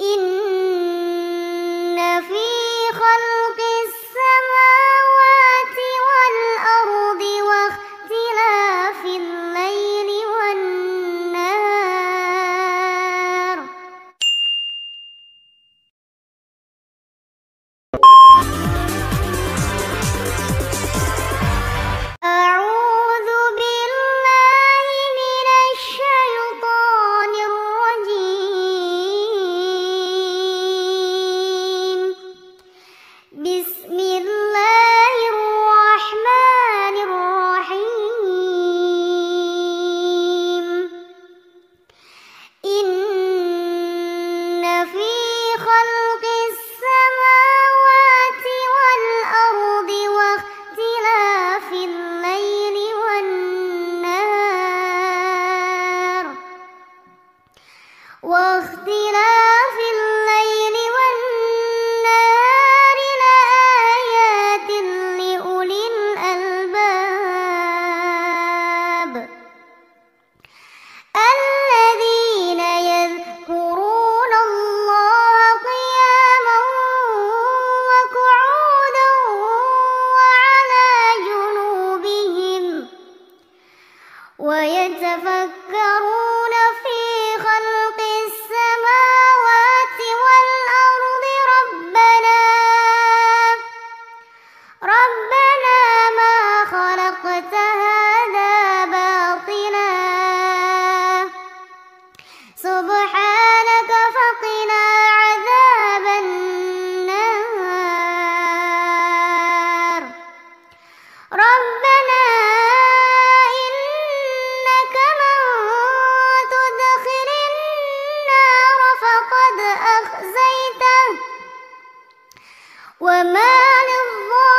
in خلق السماوات والأرض واختلاف الليل والنهار واختلاف ويتفكرون في وما للظالمين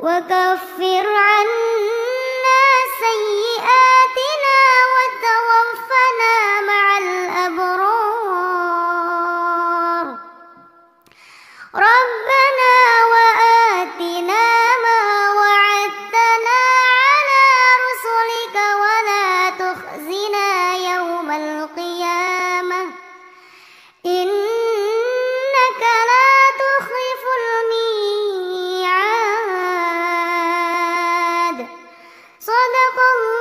وكفر عنا سيئات صدق الله.